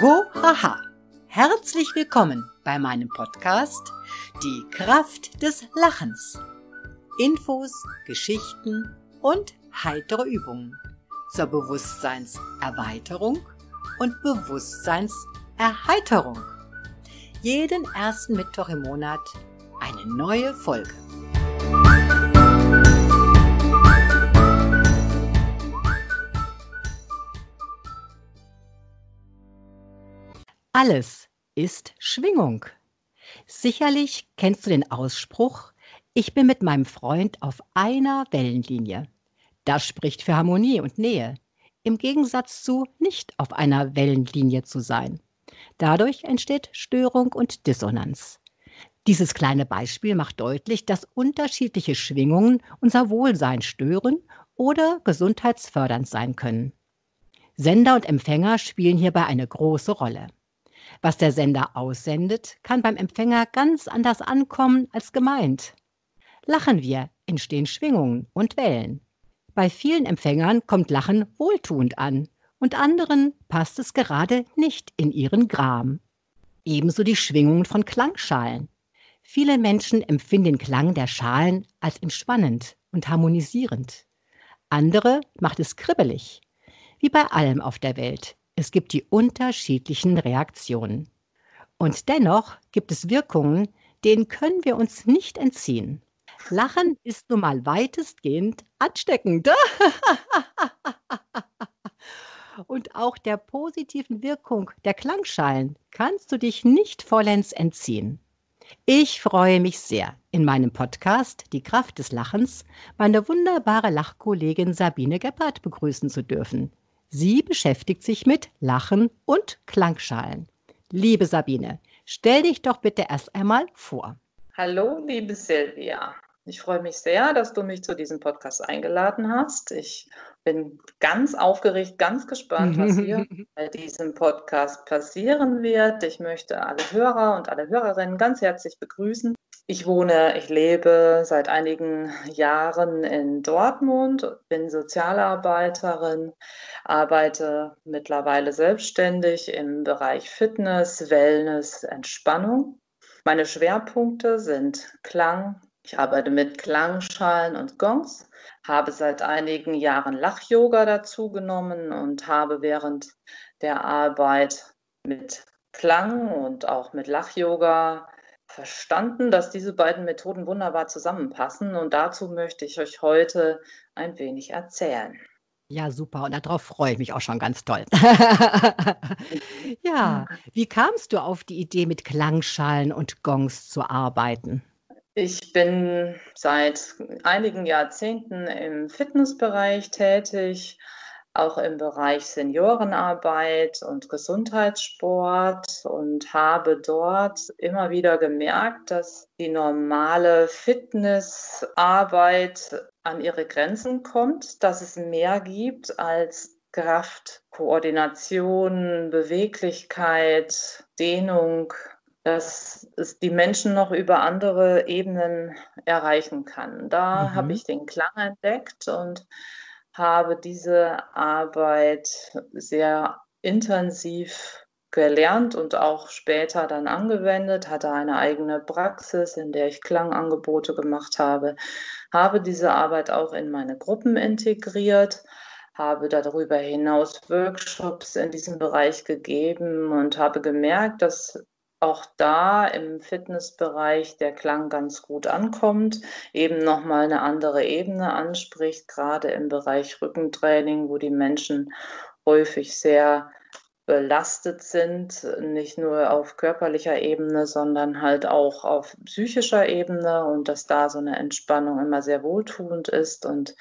Oho, haha. Herzlich willkommen bei meinem Podcast Die Kraft des Lachens. Infos, Geschichten und heitere Übungen zur Bewusstseinserweiterung und Bewusstseinserheiterung. Jeden ersten Mittwoch im Monat eine neue Folge. Alles ist Schwingung. Sicherlich kennst du den Ausspruch, ich bin mit meinem Freund auf einer Wellenlinie. Das spricht für Harmonie und Nähe, im Gegensatz zu nicht auf einer Wellenlinie zu sein. Dadurch entsteht Störung und Dissonanz. Dieses kleine Beispiel macht deutlich, dass unterschiedliche Schwingungen unser Wohlsein stören oder gesundheitsfördernd sein können. Sender und Empfänger spielen hierbei eine große Rolle. Was der Sender aussendet, kann beim Empfänger ganz anders ankommen als gemeint. Lachen wir, entstehen Schwingungen und Wellen. Bei vielen Empfängern kommt Lachen wohltuend an und anderen passt es gerade nicht in ihren Gram. Ebenso die Schwingungen von Klangschalen. Viele Menschen empfinden den Klang der Schalen als entspannend und harmonisierend. Andere macht es kribbelig. Wie bei allem auf der Welt. Es gibt die unterschiedlichen Reaktionen. Und dennoch gibt es Wirkungen, denen können wir uns nicht entziehen. Lachen ist nun mal weitestgehend ansteckend. Und auch der positiven Wirkung der Klangschalen kannst du dich nicht vollends entziehen. Ich freue mich sehr, in meinem Podcast Die Kraft des Lachens meine wunderbare Lachkollegin Sabine Gebhardt begrüßen zu dürfen. Sie beschäftigt sich mit Lachen und Klangschalen. Liebe Sabine, stell dich doch bitte erst einmal vor. Hallo, liebe Silvia. Ich freue mich sehr, dass du mich zu diesem Podcast eingeladen hast. Ich bin ganz aufgeregt, ganz gespannt, was hier bei diesem Podcast passieren wird. Ich möchte alle Hörer und alle Hörerinnen ganz herzlich begrüßen. Ich wohne, ich lebe seit einigen Jahren in Dortmund, bin Sozialarbeiterin, arbeite mittlerweile selbstständig im Bereich Fitness, Wellness, Entspannung. Meine Schwerpunkte sind Klang. Ich arbeite mit Klangschalen und Gongs, habe seit einigen Jahren Lach-Yoga dazu genommen und habe während der Arbeit mit Klang und auch mit Lach-Yoga verstanden, dass diese beiden Methoden wunderbar zusammenpassen und dazu möchte ich euch heute ein wenig erzählen. Ja, super. Und darauf freue ich mich auch schon ganz toll. ja, wie kamst du auf die Idee, mit Klangschalen und Gongs zu arbeiten? Ich bin seit einigen Jahrzehnten im Fitnessbereich tätig auch im Bereich Seniorenarbeit und Gesundheitssport und habe dort immer wieder gemerkt, dass die normale Fitnessarbeit an ihre Grenzen kommt, dass es mehr gibt als Kraft, Koordination, Beweglichkeit, Dehnung, dass es die Menschen noch über andere Ebenen erreichen kann. Da mhm. habe ich den Klang entdeckt und habe diese Arbeit sehr intensiv gelernt und auch später dann angewendet, hatte eine eigene Praxis, in der ich Klangangebote gemacht habe, habe diese Arbeit auch in meine Gruppen integriert, habe darüber hinaus Workshops in diesem Bereich gegeben und habe gemerkt, dass auch da im Fitnessbereich der Klang ganz gut ankommt, eben nochmal eine andere Ebene anspricht, gerade im Bereich Rückentraining, wo die Menschen häufig sehr belastet sind, nicht nur auf körperlicher Ebene, sondern halt auch auf psychischer Ebene und dass da so eine Entspannung immer sehr wohltuend ist und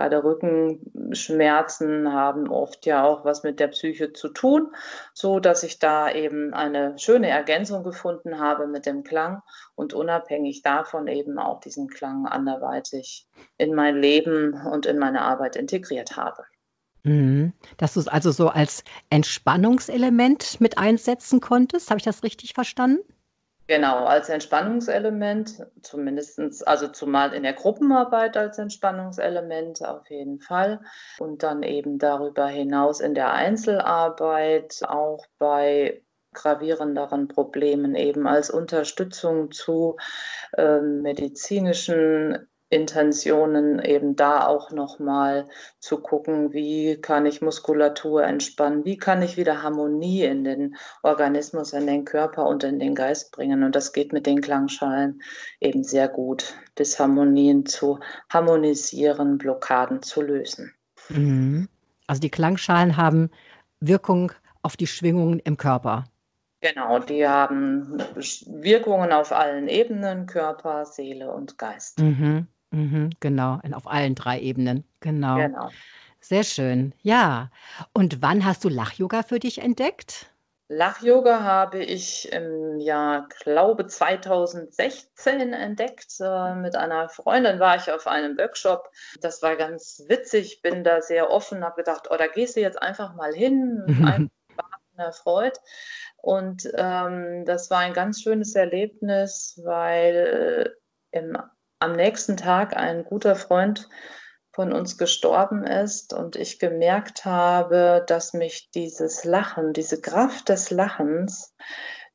Gerade Rückenschmerzen haben oft ja auch was mit der Psyche zu tun, so dass ich da eben eine schöne Ergänzung gefunden habe mit dem Klang und unabhängig davon eben auch diesen Klang anderweitig in mein Leben und in meine Arbeit integriert habe. Mhm. Dass du es also so als Entspannungselement mit einsetzen konntest, habe ich das richtig verstanden? Genau, als Entspannungselement, zumindest, also zumal in der Gruppenarbeit als Entspannungselement auf jeden Fall. Und dann eben darüber hinaus in der Einzelarbeit, auch bei gravierenderen Problemen eben als Unterstützung zu äh, medizinischen Intentionen eben da auch nochmal zu gucken, wie kann ich Muskulatur entspannen, wie kann ich wieder Harmonie in den Organismus, in den Körper und in den Geist bringen. Und das geht mit den Klangschalen eben sehr gut, Disharmonien zu harmonisieren, Blockaden zu lösen. Mhm. Also die Klangschalen haben Wirkung auf die Schwingungen im Körper. Genau, die haben Wirkungen auf allen Ebenen, Körper, Seele und Geist. Mhm. Mhm, genau, auf allen drei Ebenen. Genau. Genau. Sehr schön. Ja. Und wann hast du Lach-Yoga für dich entdeckt? Lach-Yoga habe ich im Jahr, glaube 2016 entdeckt. Äh, mit einer Freundin war ich auf einem Workshop. Das war ganz witzig, bin da sehr offen, habe gedacht, oh, da gehst du jetzt einfach mal hin, einfach erfreut. Und ähm, das war ein ganz schönes Erlebnis, weil im am nächsten Tag ein guter Freund von uns gestorben ist und ich gemerkt habe, dass mich dieses Lachen, diese Kraft des Lachens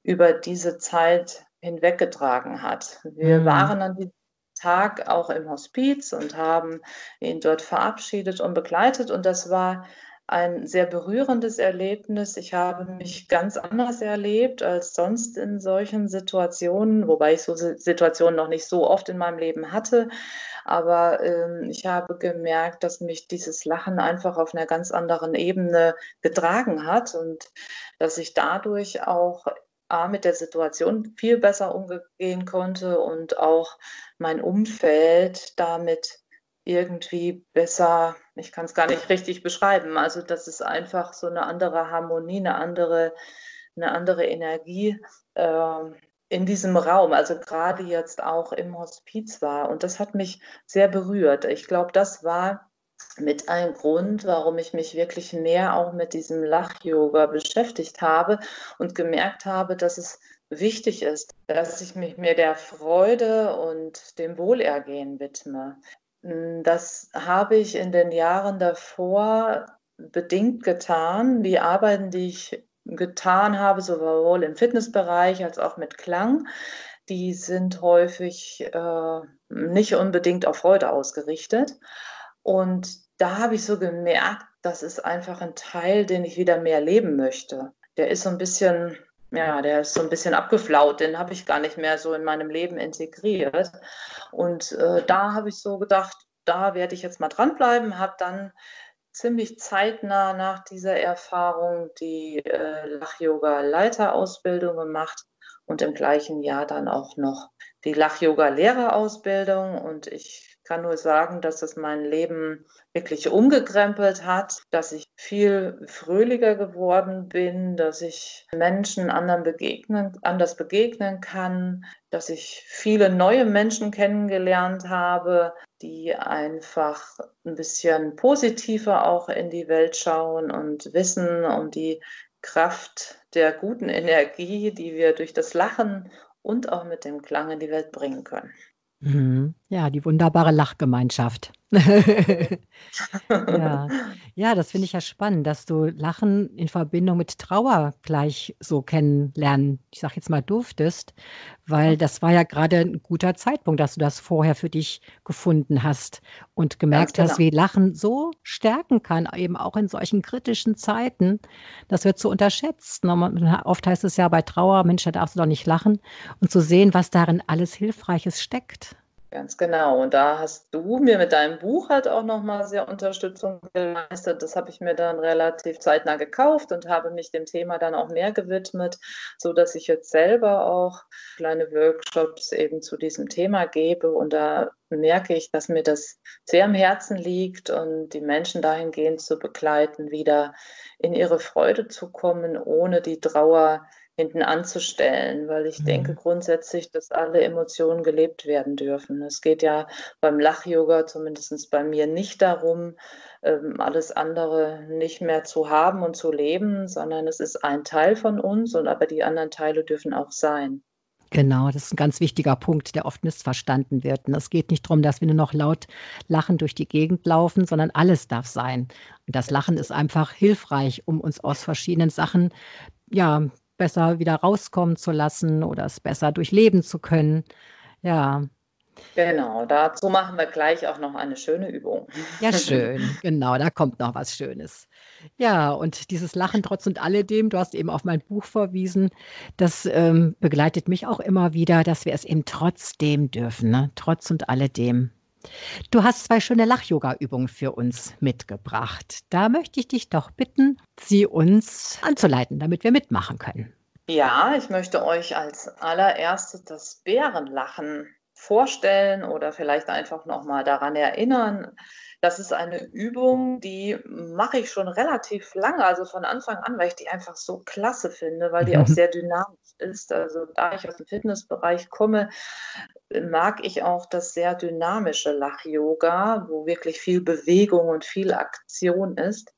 über diese Zeit hinweggetragen hat. Wir mhm. waren an diesem Tag auch im Hospiz und haben ihn dort verabschiedet und begleitet und das war ein sehr berührendes Erlebnis. Ich habe mich ganz anders erlebt als sonst in solchen Situationen, wobei ich so Situationen noch nicht so oft in meinem Leben hatte. Aber ähm, ich habe gemerkt, dass mich dieses Lachen einfach auf einer ganz anderen Ebene getragen hat und dass ich dadurch auch A, mit der Situation viel besser umgehen konnte und auch mein Umfeld damit irgendwie besser, ich kann es gar nicht richtig beschreiben. Also das ist einfach so eine andere Harmonie, eine andere, eine andere Energie äh, in diesem Raum, also gerade jetzt auch im Hospiz war. Und das hat mich sehr berührt. Ich glaube, das war mit ein Grund, warum ich mich wirklich näher auch mit diesem Lach-Yoga beschäftigt habe und gemerkt habe, dass es wichtig ist, dass ich mich mir der Freude und dem Wohlergehen widme. Hm, das habe ich in den Jahren davor bedingt getan. Die Arbeiten, die ich getan habe, sowohl im Fitnessbereich als auch mit Klang, die sind häufig äh, nicht unbedingt auf Freude ausgerichtet. Und da habe ich so gemerkt, das ist einfach ein Teil, den ich wieder mehr leben möchte. Der ist so ein bisschen ja, der ist so ein bisschen abgeflaut, den habe ich gar nicht mehr so in meinem Leben integriert. Und äh, da habe ich so gedacht, da werde ich jetzt mal dranbleiben, habe dann ziemlich zeitnah nach dieser Erfahrung die äh, Lach-Yoga-Leiterausbildung gemacht und im gleichen Jahr dann auch noch die Lach-Yoga-Lehrerausbildung. Und ich kann nur sagen, dass es mein Leben wirklich umgekrempelt hat, dass ich viel fröhlicher geworden bin, dass ich Menschen anderen begegnen, anders begegnen kann, dass ich viele neue Menschen kennengelernt habe, die einfach ein bisschen positiver auch in die Welt schauen und wissen um die Kraft der guten Energie, die wir durch das Lachen und auch mit dem Klang in die Welt bringen können. Mhm. Ja, die wunderbare Lachgemeinschaft. Ja. Ja, das finde ich ja spannend, dass du Lachen in Verbindung mit Trauer gleich so kennenlernen, ich sage jetzt mal, durftest, weil das war ja gerade ein guter Zeitpunkt, dass du das vorher für dich gefunden hast und gemerkt hast, genau. wie Lachen so stärken kann, eben auch in solchen kritischen Zeiten. Das wird so unterschätzt, ne? oft heißt es ja bei Trauer: „Mensch, da darfst du doch nicht lachen.“ Und zu sehen, was darin alles Hilfreiches steckt. Ganz genau. Und da hast du mir mit deinem Buch halt auch nochmal sehr Unterstützung geleistet. Das habe ich mir dann relativ zeitnah gekauft und habe mich dem Thema dann auch mehr gewidmet, sodass ich jetzt selber auch kleine Workshops eben zu diesem Thema gebe. Und da merke ich, dass mir das sehr am Herzen liegt und die Menschen dahingehend zu begleiten, wieder in ihre Freude zu kommen, ohne die Trauer hinten anzustellen, weil ich mhm. denke grundsätzlich, dass alle Emotionen gelebt werden dürfen. Es geht ja beim Lach-Yoga, zumindest bei mir, nicht darum, ähm, alles andere nicht mehr zu haben und zu leben, sondern es ist ein Teil von uns und aber die anderen Teile dürfen auch sein. Genau, das ist ein ganz wichtiger Punkt, der oft missverstanden wird. Und es geht nicht darum, dass wir nur noch laut lachend durch die Gegend laufen, sondern alles darf sein. Und das Lachen ist einfach hilfreich, um uns aus verschiedenen Sachen, ja, besser wieder rauskommen zu lassen oder es besser durchleben zu können. Ja. Genau, dazu machen wir gleich auch noch eine schöne Übung. Ja, schön. Genau, da kommt noch was Schönes. Ja, und dieses Lachen trotz und alledem, du hast eben auf mein Buch verwiesen, das ähm, begleitet mich auch immer wieder, dass wir es eben trotzdem dürfen, ne? trotz und alledem. Du hast zwei schöne Lach-Yoga-Übungen für uns mitgebracht. Da möchte ich dich doch bitten, sie uns anzuleiten, damit wir mitmachen können. Ja, ich möchte euch als allererstes das Bärenlachen vorstellen oder vielleicht einfach noch mal daran erinnern. Das ist eine Übung, die mache ich schon relativ lange, also von Anfang an, weil ich die einfach so klasse finde, weil die auch sehr dynamisch ist. Also da ich aus dem Fitnessbereich komme, mag ich auch das sehr dynamische Lach-Yoga, wo wirklich viel Bewegung und viel Aktion ist.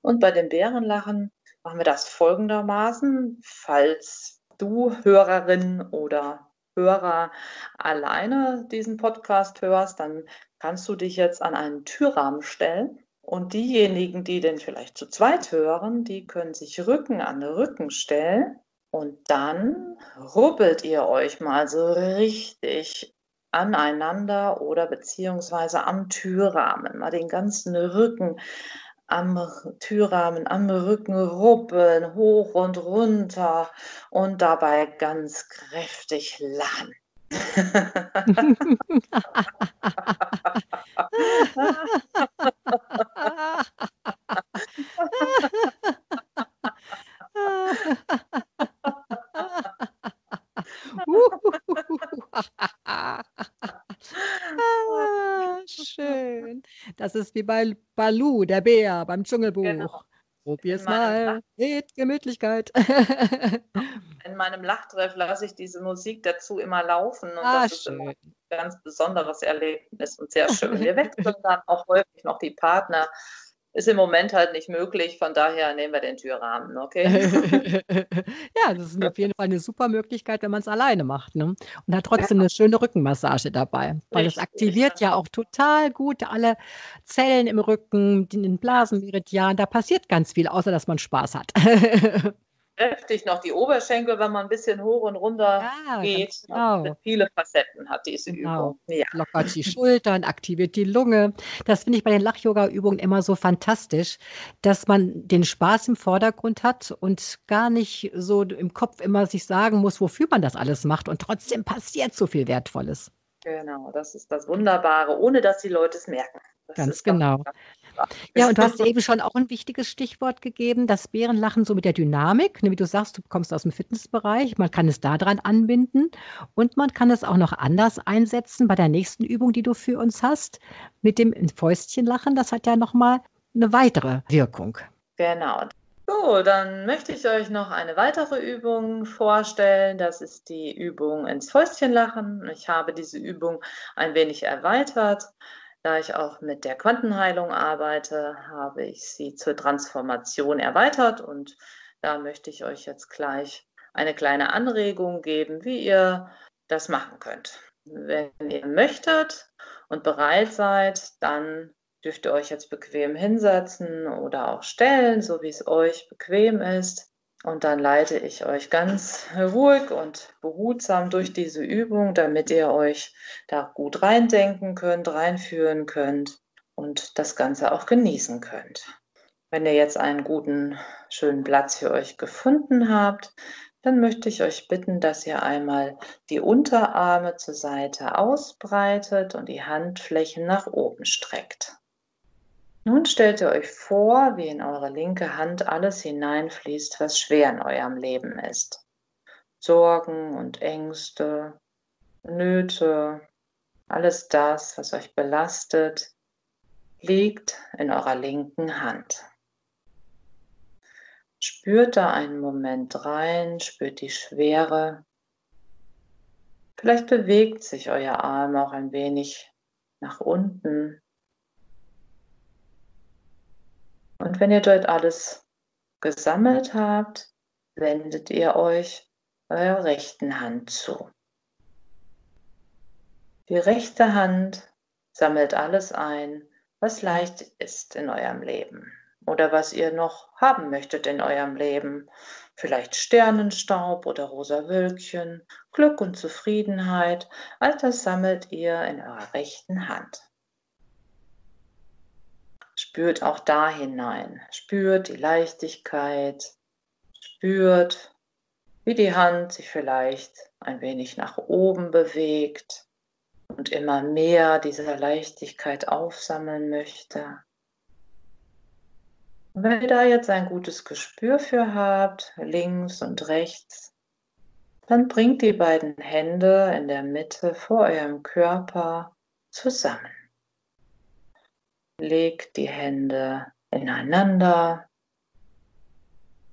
Und bei dem Bärenlachen machen wir das folgendermaßen. Falls du Hörerin oder Hörer alleine diesen Podcast hörst, dann kannst du dich jetzt an einen Türrahmen stellen. Und diejenigen, die den vielleicht zu zweit hören, die können sich Rücken an Rücken stellen. Und dann rubbelt ihr euch mal so richtig aneinander oder beziehungsweise am Türrahmen, mal den ganzen Rücken am Türrahmen, am Rücken ruppeln, hoch und runter und dabei ganz kräftig lachen. schön. Das ist wie bei Balu, der Bär beim Dschungelbuch. Genau. Probier's mal mit Gemütlichkeit. In meinem Lachtreff lasse ich diese Musik dazu immer laufen und Ah, das ist immer schön. ein ganz besonderes Erlebnis und sehr schön. Wir wechseln dann auch häufig noch die Partner. Ist im Moment halt nicht möglich, von daher nehmen wir den Türrahmen, okay? Ja, das ist auf jeden Fall eine super Möglichkeit, wenn man es alleine macht, ne? Und hat trotzdem eine schöne Rückenmassage dabei, weil das Richtig, aktiviert ja auch total gut alle Zellen im Rücken, den Blasenmeridian. Da passiert ganz viel, außer dass man Spaß hat. kräftig noch die Oberschenkel, wenn man ein bisschen hoch und runter Ja, geht. ganz Also genau. viele Facetten hat diese Genau. Übung. Ja. Lockert die Schultern, aktiviert die Lunge. Das finde ich bei den Lach-Yoga-Übungen immer so fantastisch, dass man den Spaß im Vordergrund hat und gar nicht so im Kopf immer sich sagen muss, wofür man das alles macht. Und trotzdem passiert so viel Wertvolles. Genau, das ist das Wunderbare, ohne dass die Leute es merken. Das Ganz genau. wunderbar. Ja, und du hast eben schon auch ein wichtiges Stichwort gegeben, das Bärenlachen so mit der Dynamik. Ne, wie du sagst, du kommst aus dem Fitnessbereich. Man kann es da dran anbinden und man kann es auch noch anders einsetzen bei der nächsten Übung, die du für uns hast, mit dem Fäustchenlachen. Das hat ja nochmal eine weitere Wirkung. Genau. So, dann möchte ich euch noch eine weitere Übung vorstellen. Das ist die Übung ins Fäustchen lachen. Ich habe diese Übung ein wenig erweitert. Da ich auch mit der Quantenheilung arbeite, habe ich sie zur Transformation erweitert und da möchte ich euch jetzt gleich eine kleine Anregung geben, wie ihr das machen könnt. Wenn ihr möchtet und bereit seid, dann dürft ihr euch jetzt bequem hinsetzen oder auch stellen, so wie es euch bequem ist. Und dann leite ich euch ganz ruhig und behutsam durch diese Übung, damit ihr euch da gut reindenken könnt, reinführen könnt und das Ganze auch genießen könnt. Wenn ihr jetzt einen guten, schönen Platz für euch gefunden habt, dann möchte ich euch bitten, dass ihr einmal die Unterarme zur Seite ausbreitet und die Handflächen nach oben streckt. Nun stellt ihr euch vor, wie in eure linke Hand alles hineinfließt, was schwer in eurem Leben ist. Sorgen und Ängste, Nöte, alles das, was euch belastet, liegt in eurer linken Hand. Spürt da einen Moment rein, spürt die Schwere. Vielleicht bewegt sich euer Arm auch ein wenig nach unten. Und wenn ihr dort alles gesammelt habt, wendet ihr euch eurer rechten Hand zu. Die rechte Hand sammelt alles ein, was leicht ist in eurem Leben oder was ihr noch haben möchtet in eurem Leben. Vielleicht Sternenstaub oder rosa Wölkchen, Glück und Zufriedenheit, all das sammelt ihr in eurer rechten Hand. Spürt auch da hinein, spürt die Leichtigkeit, spürt, wie die Hand sich vielleicht ein wenig nach oben bewegt und immer mehr dieser Leichtigkeit aufsammeln möchte. Und wenn ihr da jetzt ein gutes Gespür für habt, links und rechts, dann bringt die beiden Hände in der Mitte vor eurem Körper zusammen. Legt die Hände ineinander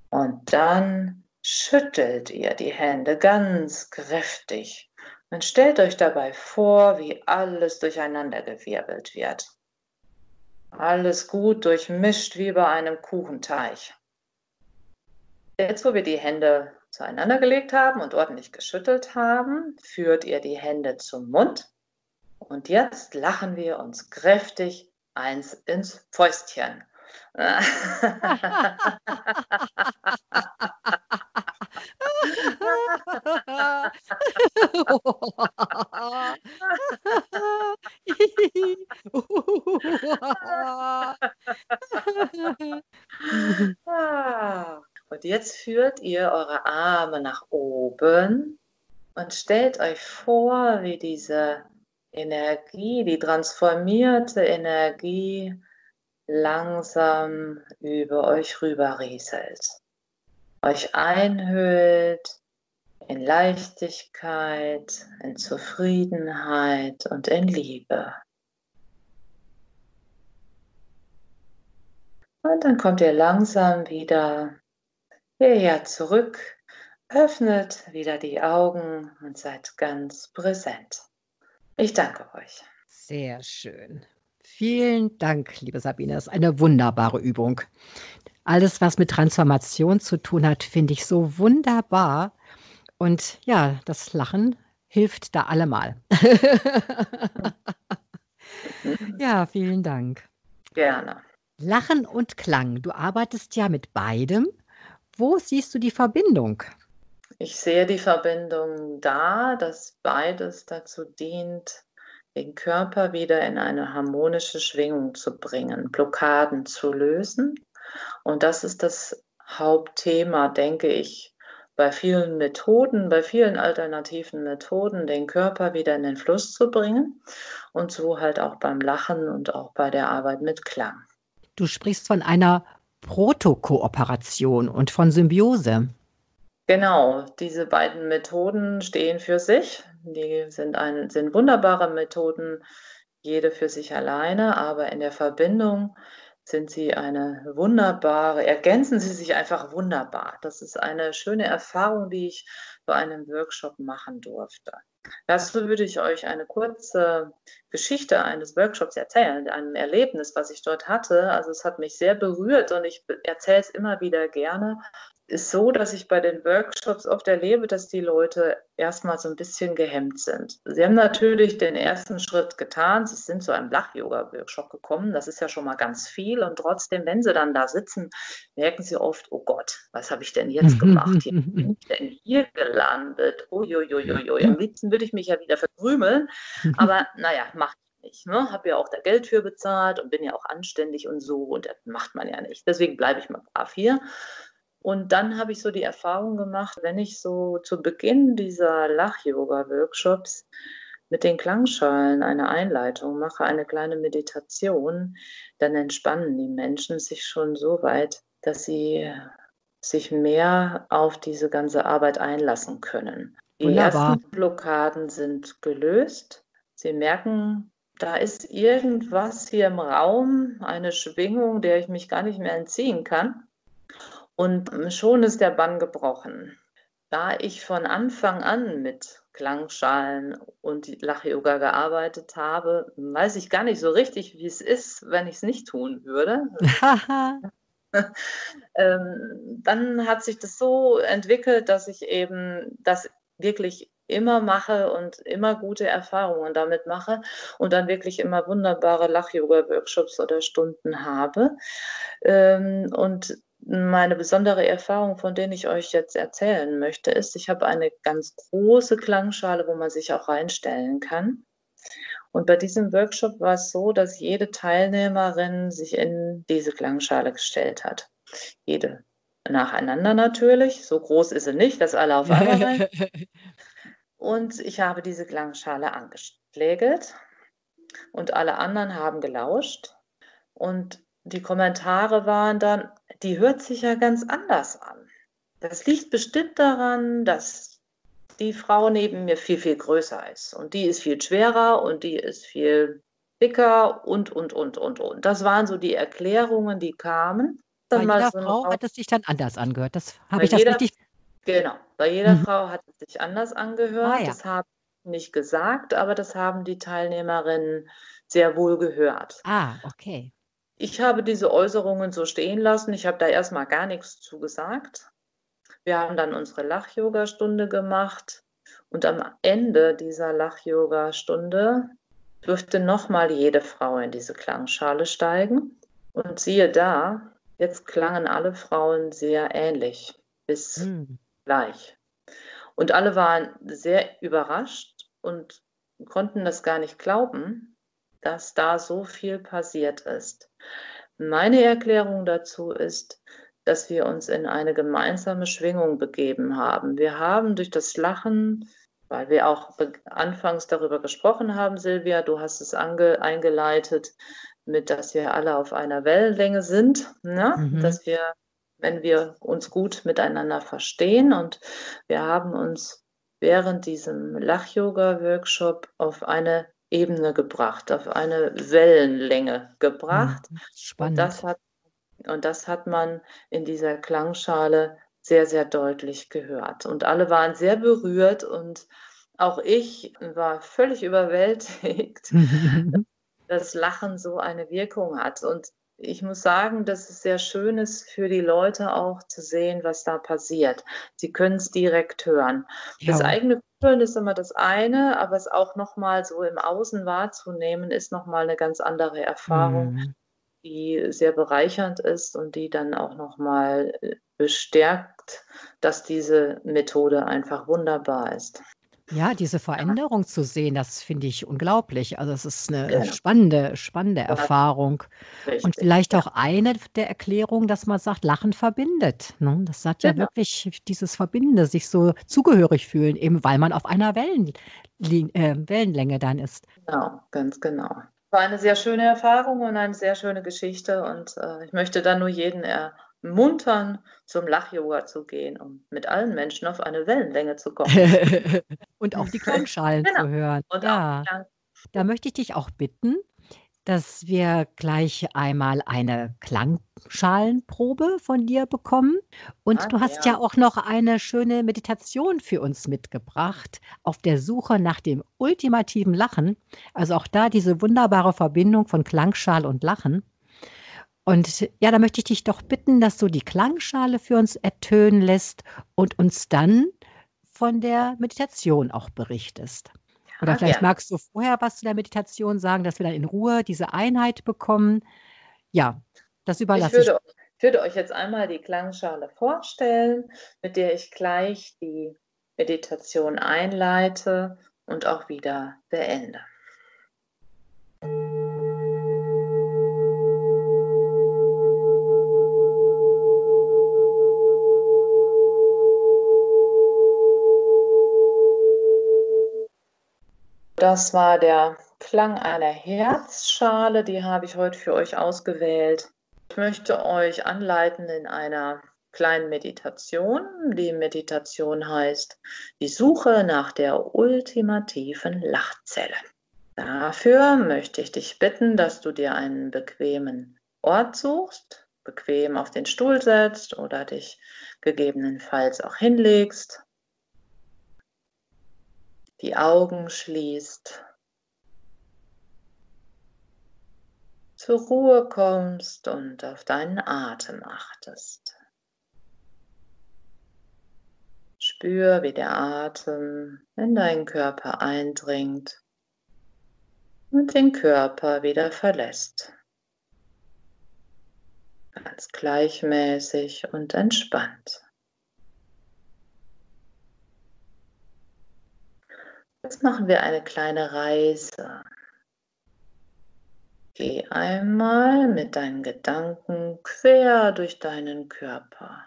und dann schüttelt ihr die Hände ganz kräftig und stellt euch dabei vor, wie alles durcheinandergewirbelt wird. Alles gut durchmischt wie bei einem Kuchenteig. Jetzt, wo wir die Hände zueinander gelegt haben und ordentlich geschüttelt haben, führt ihr die Hände zum Mund. Und jetzt lachen wir uns kräftig eins ins Fäustchen. Und jetzt führt ihr eure Arme nach oben und stellt euch vor, wie diese Energie, die transformierte Energie langsam über euch rüberrieselt, euch einhüllt in Leichtigkeit, in Zufriedenheit und in Liebe. Und dann kommt ihr langsam wieder hierher zurück, öffnet wieder die Augen und seid ganz präsent. Ich danke euch. Sehr schön. Vielen Dank, liebe Sabine. Das ist eine wunderbare Übung. Alles, was mit Transformation zu tun hat, finde ich so wunderbar. Und ja, das Lachen hilft da allemal. ja, vielen Dank. Gerne. Lachen und Klang. Du arbeitest ja mit beidem. Wo siehst du die Verbindung? Ich sehe die Verbindung da, dass beides dazu dient, den Körper wieder in eine harmonische Schwingung zu bringen, Blockaden zu lösen. Und das ist das Hauptthema, denke ich, bei vielen Methoden, bei vielen alternativen Methoden, den Körper wieder in den Fluss zu bringen und so halt auch beim Lachen und auch bei der Arbeit mit Klang. Du sprichst von einer Protokooperation und von Symbiose. Genau, diese beiden Methoden stehen für sich. Die sind, ein, sind wunderbare Methoden, jede für sich alleine, aber in der Verbindung sind sie eine wunderbare, ergänzen sie sich einfach wunderbar. Das ist eine schöne Erfahrung, die ich bei einem Workshop machen durfte. Dazu würde ich euch eine kurze Geschichte eines Workshops erzählen, ein Erlebnis, was ich dort hatte. Also es hat mich sehr berührt und ich erzähle es immer wieder gerne, ist so, dass ich bei den Workshops oft erlebe, dass die Leute erstmal so ein bisschen gehemmt sind. Sie haben natürlich den ersten Schritt getan. Sie sind zu einem Lach-Yoga-Workshop gekommen. Das ist ja schon mal ganz viel. Und trotzdem, wenn sie dann da sitzen, merken sie oft, oh Gott, was habe ich denn jetzt gemacht? Wie bin ich denn hier gelandet? Uiuiuiui. Am liebsten würde ich mich ja wieder verkrümeln. Aber naja, macht nicht. Ne? Habe ja auch da Geld für bezahlt und bin ja auch anständig und so. Und das macht man ja nicht. Deswegen bleibe ich mal brav hier. Und dann habe ich so die Erfahrung gemacht, wenn ich so zu Beginn dieser Lach-Yoga-Workshops mit den Klangschalen eine Einleitung mache, eine kleine Meditation, dann entspannen die Menschen sich schon so weit, dass sie sich mehr auf diese ganze Arbeit einlassen können. Die Wunderbar. ersten Blockaden sind gelöst. Sie merken, da ist irgendwas hier im Raum, eine Schwingung, der ich mich gar nicht mehr entziehen kann. Und schon ist der Bann gebrochen. Da ich von Anfang an mit Klangschalen und Lach-Yoga gearbeitet habe, weiß ich gar nicht so richtig, wie es ist, wenn ich es nicht tun würde. ähm, dann hat sich das so entwickelt, dass ich eben das wirklich immer mache und immer gute Erfahrungen damit mache und dann wirklich immer wunderbare Lach-Yoga-Workshops oder Stunden habe. Ähm, und meine besondere Erfahrung, von denen ich euch jetzt erzählen möchte, ist, ich habe eine ganz große Klangschale, wo man sich auch reinstellen kann. Und bei diesem Workshop war es so, dass jede Teilnehmerin sich in diese Klangschale gestellt hat. Jede nacheinander natürlich. So groß ist sie nicht, dass alle auf einmal rein. Und ich habe diese Klangschale angeschlägelt und alle anderen haben gelauscht. Und die Kommentare waren dann, die hört sich ja ganz anders an. Das liegt bestimmt daran, dass die Frau neben mir viel, viel größer ist. Und die ist viel schwerer und die ist viel dicker und, und, und, und, und. Das waren so die Erklärungen, die kamen. Dann Bei jeder so Frau hat es sich dann anders angehört. Das habe ich das jeder, richtig. Genau, bei jeder mhm. Frau hat es sich anders angehört. Ah, ja. Das habe ich nicht gesagt, aber das haben die Teilnehmerinnen sehr wohl gehört. Ah, okay. Ich habe diese Äußerungen so stehen lassen. Ich habe da erstmal gar nichts zu gesagt. Wir haben dann unsere Lach-Yoga-Stunde gemacht und am Ende dieser Lach-Yoga-Stunde dürfte nochmal jede Frau in diese Klangschale steigen. Und siehe da, jetzt klangen alle Frauen sehr ähnlich bis hm. gleich. Und alle waren sehr überrascht und konnten das gar nicht glauben, dass da so viel passiert ist. Meine Erklärung dazu ist, dass wir uns in eine gemeinsame Schwingung begeben haben. Wir haben durch das Lachen, weil wir auch anfangs darüber gesprochen haben, Silvia, du hast es eingeleitet, mit, dass wir alle auf einer Wellenlänge sind, ne? Mhm. dass wir, wenn wir uns gut miteinander verstehen und wir haben uns während diesem Lach-Yoga-Workshop auf eine Ebene gebracht, auf eine Wellenlänge gebracht. Spannend. Und das hat, und das hat man in dieser Klangschale sehr, sehr deutlich gehört. Und alle waren sehr berührt und auch ich war völlig überwältigt, dass Lachen so eine Wirkung hat. Und ich muss sagen, dass es sehr schön ist für die Leute auch zu sehen, was da passiert. Sie können es direkt hören. Ja. Das eigene Hören ist immer das eine, aber es auch nochmal so im Außen wahrzunehmen, ist nochmal eine ganz andere Erfahrung, mhm. die sehr bereichernd ist und die dann auch nochmal äh, bestärkt, dass diese Methode einfach wunderbar ist. Ja, diese Veränderung zu sehen, das finde ich unglaublich. Also, es ist eine Genau. spannende spannende Ja, Erfahrung. Und vielleicht ja. auch eine der Erklärungen, dass man sagt, Lachen verbindet, ne? Das hat ja Genau. wirklich dieses Verbindende, sich so zugehörig fühlen, eben weil man auf einer Wellenlin äh, Wellenlänge dann ist. Genau, ganz genau. War eine sehr schöne Erfahrung und eine sehr schöne Geschichte und, äh, ich möchte da nur jeden er muntern, zum Lach-Yoga zu gehen, um mit allen Menschen auf eine Wellenlänge zu kommen. Und auch die Klangschalen genau. zu hören. Und ja. Da möchte ich dich auch bitten, dass wir gleich einmal eine Klangschalenprobe von dir bekommen. Und ah, du hast ja. ja auch noch eine schöne Meditation für uns mitgebracht, auf der Suche nach dem ultimativen Lachen. Also auch da diese wunderbare Verbindung von Klangschal und Lachen. Und ja, da möchte ich dich doch bitten, dass du die Klangschale für uns ertönen lässt und uns dann von der Meditation auch berichtest. Oder vielleicht gerne. magst du vorher was zu der Meditation sagen, dass wir dann in Ruhe diese Einheit bekommen. Ja, das überlasse ich. Würde, ich. ich würde euch jetzt einmal die Klangschale vorstellen, mit der ich gleich die Meditation einleite und auch wieder beende. Das war der Klang einer Herzschale, die habe ich heute für euch ausgewählt. Ich möchte euch anleiten in einer kleinen Meditation. Die Meditation heißt die Suche nach der ultimativen Lachzelle. Dafür möchte ich dich bitten, dass du dir einen bequemen Ort suchst, bequem auf den Stuhl setzt oder dich gegebenenfalls auch hinlegst die Augen schließt, zur Ruhe kommst und auf deinen Atem achtest. Spür, wie der Atem in deinen Körper eindringt und den Körper wieder verlässt. Ganz gleichmäßig und entspannt. Jetzt machen wir eine kleine Reise. Geh einmal mit deinen Gedanken quer durch deinen Körper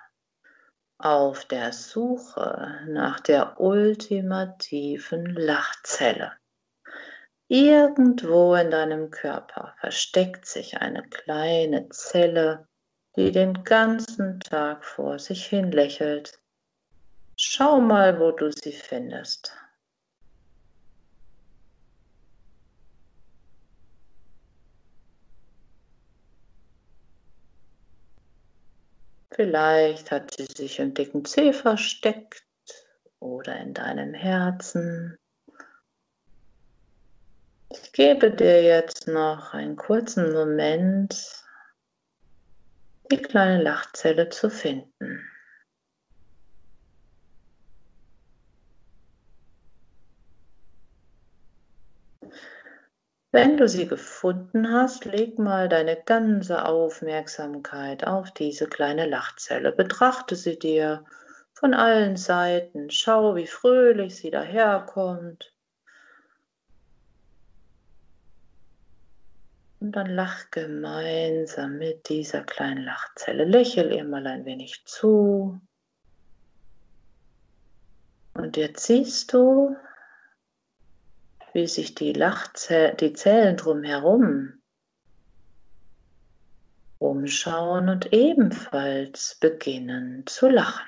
auf der Suche nach der ultimativen Lachzelle. Irgendwo in deinem Körper versteckt sich eine kleine Zelle, die den ganzen Tag vor sich hin lächelt. Schau mal, wo du sie findest. Vielleicht hat sie sich im dicken Zeh versteckt oder in deinem Herzen. Ich gebe dir jetzt noch einen kurzen Moment, die kleine Lachzelle zu finden. Wenn du sie gefunden hast, leg mal deine ganze Aufmerksamkeit auf diese kleine Lachzelle. Betrachte sie dir von allen Seiten. Schau, wie fröhlich sie daherkommt. Und dann lach gemeinsam mit dieser kleinen Lachzelle. Lächel ihr mal ein wenig zu. Und jetzt siehst du, wie sich die, die Zellen drumherum umschauen und ebenfalls beginnen zu lachen.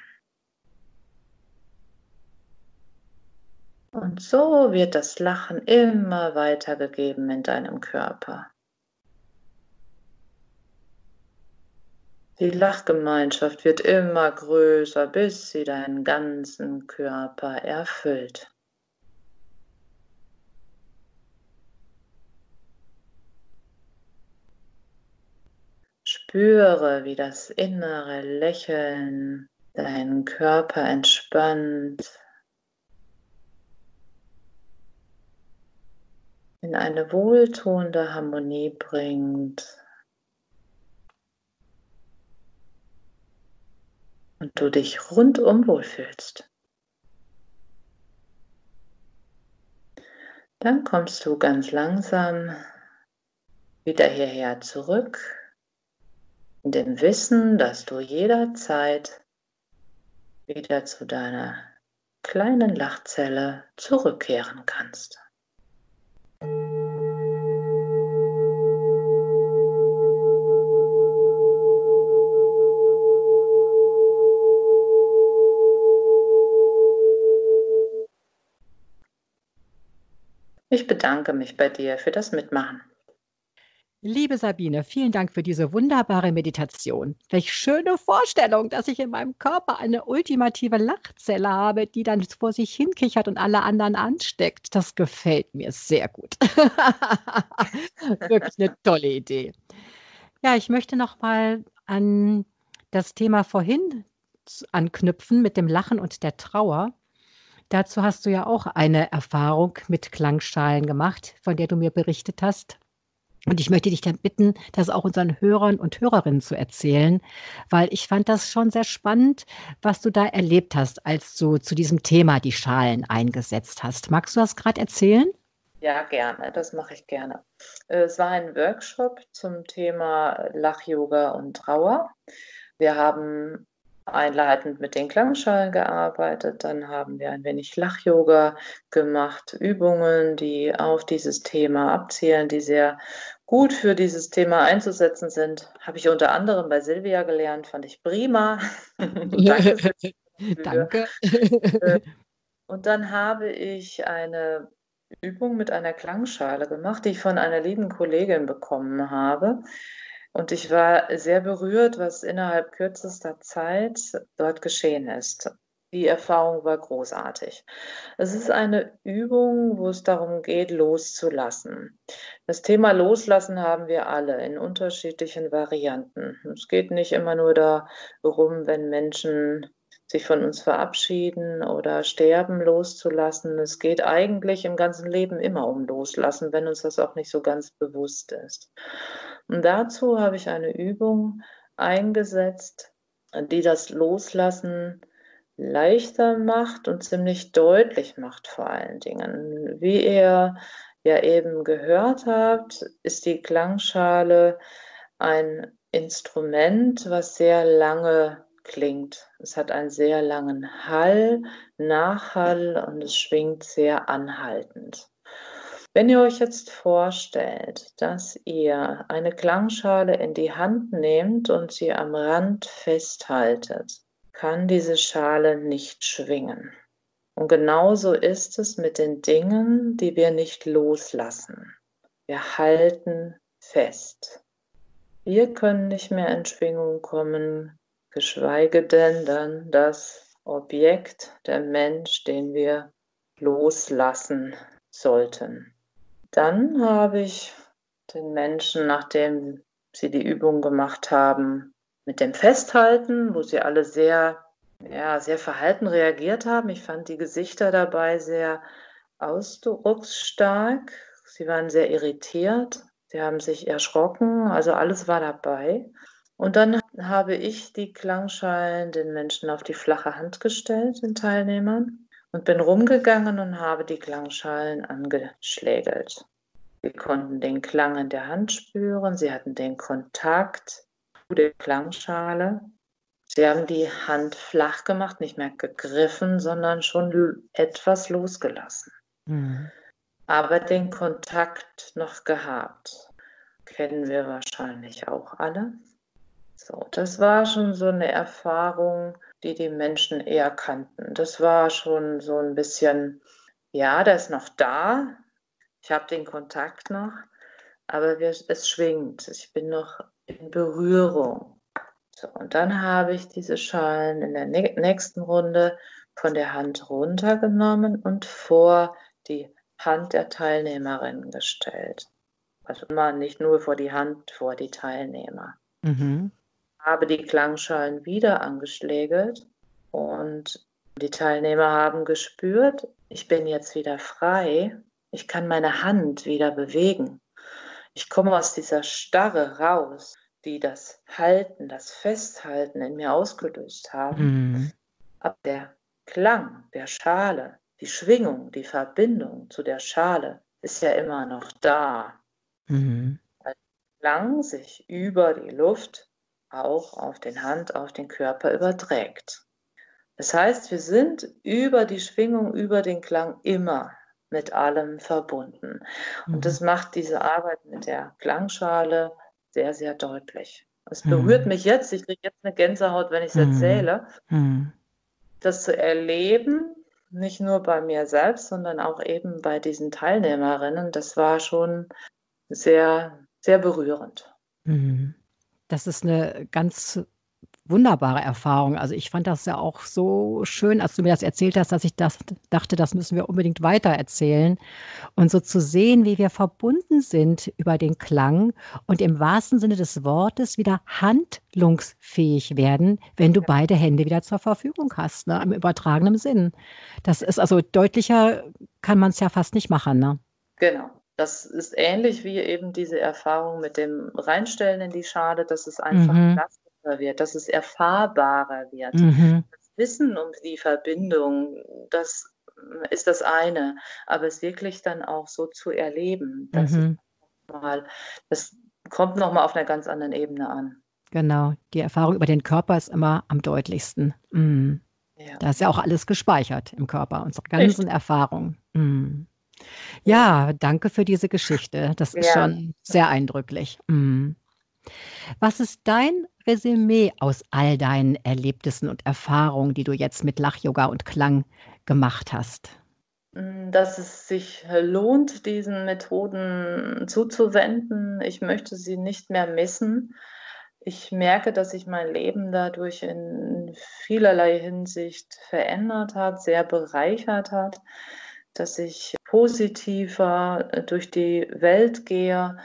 Und so wird das Lachen immer weitergegeben in deinem Körper. Die Lachgemeinschaft wird immer größer, bis sie deinen ganzen Körper erfüllt. Spüre, wie das innere Lächeln deinen Körper entspannt, in eine wohltuende Harmonie bringt. Und du dich rundum wohlfühlst. Dann kommst du ganz langsam wieder hierher zurück in dem Wissen, dass du jederzeit wieder zu deiner kleinen Lachzelle zurückkehren kannst. Ich bedanke mich bei dir für das Mitmachen. Liebe Sabine, vielen Dank für diese wunderbare Meditation. Welch schöne Vorstellung, dass ich in meinem Körper eine ultimative Lachzelle habe, die dann vor sich hinkichert und alle anderen ansteckt. Das gefällt mir sehr gut. Wirklich eine tolle Idee. Ja, ich möchte noch mal an das Thema vorhin anknüpfen mit dem Lachen und der Trauer. Dazu hast du ja auch eine Erfahrung mit Klangschalen gemacht, von der du mir berichtet hast. Und ich möchte dich dann bitten, das auch unseren Hörern und Hörerinnen zu erzählen, weil ich fand das schon sehr spannend, was du da erlebt hast, als du zu diesem Thema die Schalen eingesetzt hast. Magst du das gerade erzählen? Ja, gerne, das mache ich gerne. Es war ein Workshop zum Thema Lach-Yoga und Trauer. Wir haben einleitend mit den Klangschalen gearbeitet. Dann haben wir ein wenig Lach-Yoga gemacht, Übungen, die auf dieses Thema abzielen, die sehr gut für dieses Thema einzusetzen sind. Habe ich unter anderem bei Silvia gelernt, fand ich prima. Danke. Danke. Äh, und dann habe ich eine Übung mit einer Klangschale gemacht, die ich von einer lieben Kollegin bekommen habe. Und ich war sehr berührt, was innerhalb kürzester Zeit dort geschehen ist. Die Erfahrung war großartig. Es ist eine Übung, wo es darum geht, loszulassen. Das Thema Loslassen haben wir alle in unterschiedlichen Varianten. Es geht nicht immer nur darum, wenn Menschen sich von uns verabschieden oder sterben, loszulassen. Es geht eigentlich im ganzen Leben immer um Loslassen, wenn uns das auch nicht so ganz bewusst ist. Und dazu habe ich eine Übung eingesetzt, die das Loslassen leichter macht und ziemlich deutlich macht vor allen Dingen. Wie ihr ja eben gehört habt, ist die Klangschale ein Instrument, was sehr lange klingt. Es hat einen sehr langen Hall, Nachhall und es schwingt sehr anhaltend. Wenn ihr euch jetzt vorstellt, dass ihr eine Klangschale in die Hand nehmt und sie am Rand festhaltet, kann diese Schale nicht schwingen. Und genauso ist es mit den Dingen, die wir nicht loslassen. Wir halten fest. Wir können nicht mehr in Schwingung kommen, geschweige denn dann das Objekt, der Mensch, den wir loslassen sollten. Dann habe ich den Menschen, nachdem sie die Übung gemacht haben, mit dem Festhalten, wo sie alle sehr, ja, sehr verhalten reagiert haben. Ich fand die Gesichter dabei sehr ausdrucksstark. Sie waren sehr irritiert. Sie haben sich erschrocken. Also alles war dabei. Und dann habe ich die Klangschalen den Menschen auf die flache Hand gestellt, den Teilnehmern, und bin rumgegangen und habe die Klangschalen angeschlägelt. Sie konnten den Klang in der Hand spüren, sie hatten den Kontakt der Klangschale. Sie haben die Hand flach gemacht, nicht mehr gegriffen, sondern schon etwas losgelassen. Mhm. Aber den Kontakt noch gehabt. Kennen wir wahrscheinlich auch alle. So, das war schon so eine Erfahrung, die die Menschen eher kannten. Das war schon so ein bisschen, ja, der ist noch da. Ich habe den Kontakt noch, aber wir, es schwingt. Ich bin noch in Berührung. So, und dann habe ich diese Schalen in der nächsten Runde von der Hand runtergenommen und vor die Hand der Teilnehmerin gestellt. Also immer nicht nur vor die Hand, vor die Teilnehmer. Mhm habe die Klangschalen wieder angeschlägelt und die Teilnehmer haben gespürt, ich bin jetzt wieder frei, ich kann meine Hand wieder bewegen. Ich komme aus dieser Starre raus, die das Halten, das Festhalten in mir ausgelöst haben. Mhm. Aber der Klang der Schale, die Schwingung, die Verbindung zu der Schale ist ja immer noch da. Mhm. Weil der Klang sich über die Luft auch auf den Hand, auf den Körper überträgt. Das heißt, wir sind über die Schwingung, über den Klang immer mit allem verbunden. Und mhm. das macht diese Arbeit mit der Klangschale sehr, sehr deutlich. Es mhm. berührt mich jetzt, ich kriege jetzt eine Gänsehaut, wenn ich es mhm. erzähle, mhm. das zu erleben, nicht nur bei mir selbst, sondern auch eben bei diesen Teilnehmerinnen, das war schon sehr, sehr berührend. Mhm. Das ist eine ganz wunderbare Erfahrung. Also, ich fand das ja auch so schön, als du mir das erzählt hast, dass ich das dachte, das müssen wir unbedingt weitererzählen. Und so zu sehen, wie wir verbunden sind über den Klang und im wahrsten Sinne des Wortes wieder handlungsfähig werden, wenn du beide Hände wieder zur Verfügung hast, ne, im übertragenen Sinn. Das ist also deutlicher kann man es ja fast nicht machen, ne? Genau. Das ist ähnlich wie eben diese Erfahrung mit dem Reinstellen in die Schale, dass es einfach mhm. Plastischer wird, dass es erfahrbarer wird. Mhm. Das Wissen um die Verbindung, das ist das eine, aber es wirklich dann auch so zu erleben, das, mhm. mal, das kommt nochmal auf einer ganz anderen Ebene an. Genau, die Erfahrung über den Körper ist immer am deutlichsten. Mhm. Ja. Da ist ja auch alles gespeichert im Körper, unsere ganzen Erfahrungen. Mhm. Ja, danke für diese Geschichte. Das ist Ja. schon sehr eindrücklich. Mhm. Was ist dein Resümee aus all deinen Erlebnissen und Erfahrungen, die du jetzt mit Lach-Yoga und Klang gemacht hast? Hm, dass es sich lohnt, diesen Methoden zuzuwenden. Ich möchte sie nicht mehr missen. Ich merke, dass sich mein Leben dadurch in vielerlei Hinsicht verändert hat, sehr bereichert hat dass ich positiver durch die Welt gehe,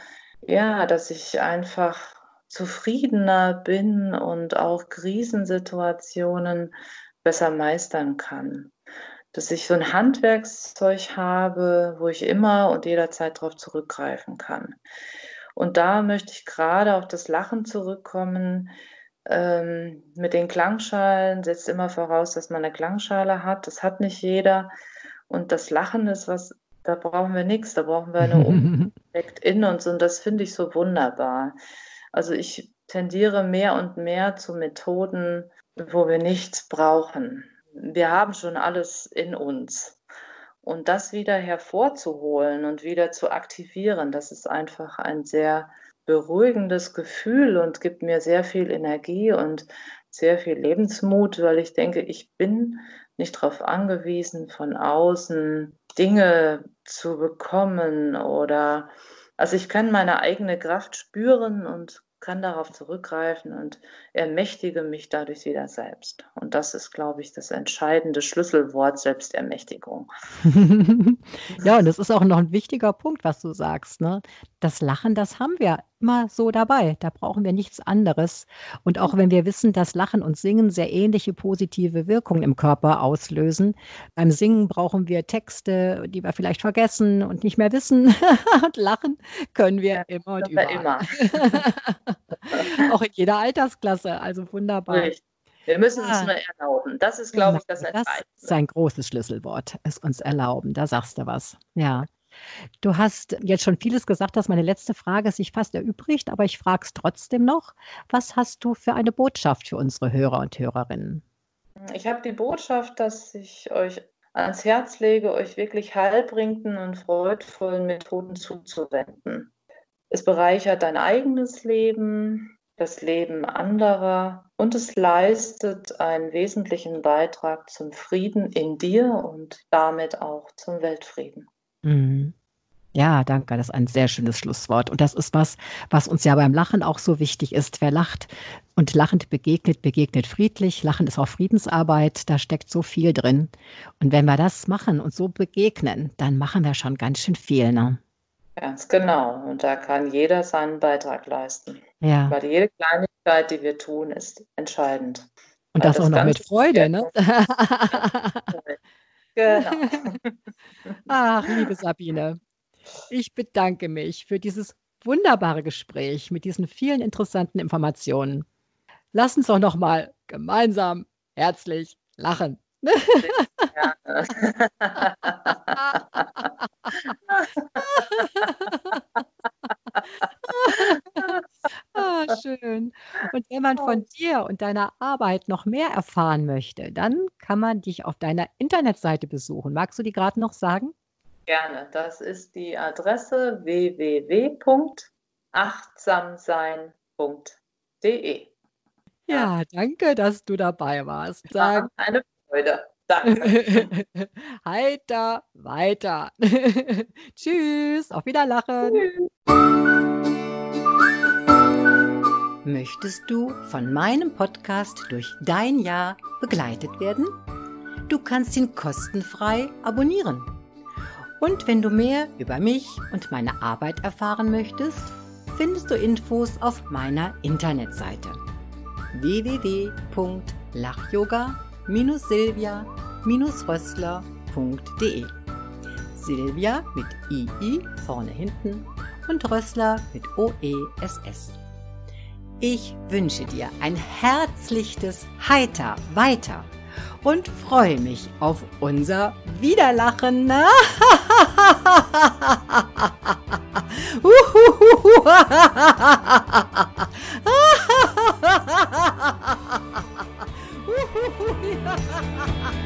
ja, dass ich einfach zufriedener bin und auch Krisensituationen besser meistern kann. Dass ich so ein Handwerkszeug habe, wo ich immer und jederzeit darauf zurückgreifen kann. Und da möchte ich gerade auf das Lachen zurückkommen. Ähm, mit den Klangschalen setzt immer voraus, dass man eine Klangschale hat. Das hat nicht jeder. Und das Lachen ist was, da brauchen wir nichts, da brauchen wir eine Umwelt in uns. Und das finde ich so wunderbar. Also ich tendiere mehr und mehr zu Methoden, wo wir nichts brauchen. Wir haben schon alles in uns. Und das wieder hervorzuholen und wieder zu aktivieren, das ist einfach ein sehr beruhigendes Gefühl und gibt mir sehr viel Energie und sehr viel Lebensmut, weil ich denke, ich bin nicht darauf angewiesen, von außen Dinge zu bekommen oder also ich kann meine eigene Kraft spüren und kann darauf zurückgreifen und ermächtige mich dadurch wieder selbst. Und das ist, glaube ich, das entscheidende Schlüsselwort Selbstermächtigung. ja, und das ist auch noch ein wichtiger Punkt, was du sagst. Ne? Das Lachen, das haben wir immer so dabei. Da brauchen wir nichts anderes. Und auch wenn wir wissen, dass Lachen und Singen sehr ähnliche positive Wirkungen im Körper auslösen, beim Singen brauchen wir Texte, die wir vielleicht vergessen und nicht mehr wissen. und lachen können wir ja, immer und überall. Immer. auch in jeder Altersklasse. Also wunderbar. Richtig. Wir müssen es ah. nur erlauben. Das ist, glaube ich, das Entscheidende. Das ist ein großes Schlüsselwort, es uns erlauben. Da sagst du was. Ja. Du hast jetzt schon vieles gesagt, dass meine letzte Frage sich fast erübrigt, aber ich frage es trotzdem noch. Was hast du für eine Botschaft für unsere Hörer und Hörerinnen? Ich habe die Botschaft, dass ich euch ans Herz lege, euch wirklich heilbringenden und freudvollen Methoden zuzuwenden. Es bereichert dein eigenes Leben, das Leben anderer und es leistet einen wesentlichen Beitrag zum Frieden in dir und damit auch zum Weltfrieden. Mhm. Ja, danke. Das ist ein sehr schönes Schlusswort. Und das ist was, was uns ja beim Lachen auch so wichtig ist. Wer lacht und lachend begegnet, begegnet friedlich. Lachen ist auch Friedensarbeit. Da steckt so viel drin. Und wenn wir das machen und so begegnen, dann machen wir schon ganz schön viel. Ne? Ganz genau. Und da kann jeder seinen Beitrag leisten. Ja. Weil jede Kleinigkeit, die wir tun, ist entscheidend. Und das, das auch noch mit Freude, ne? Genau. Ach, liebe Sabine, ich bedanke mich für dieses wunderbare Gespräch mit diesen vielen interessanten Informationen. Lass uns doch noch mal gemeinsam herzlich lachen. Ah, schön. Und wenn man von dir und deiner Arbeit noch mehr erfahren möchte, dann kann man dich auf deiner Internetseite besuchen. Magst du die gerade noch sagen? Gerne. Das ist die Adresse www.achtsamsein.de. Ja, danke, dass du dabei warst. Sag, eine Freude. Danke. Heiter weiter. Tschüss, auf Wiederlachen. Tschüss. Möchtest du von meinem Podcast durch dein Jahr begleitet werden? Du kannst ihn kostenfrei abonnieren. Und wenn du mehr über mich und meine Arbeit erfahren möchtest, findest du Infos auf meiner Internetseite www.lachyoga-silvia-rössler.de Silvia mit II vorne hinten und Rössler mit OESS. Ich wünsche dir ein herzliches Heiter weiter und freue mich auf unser Wiederlachen.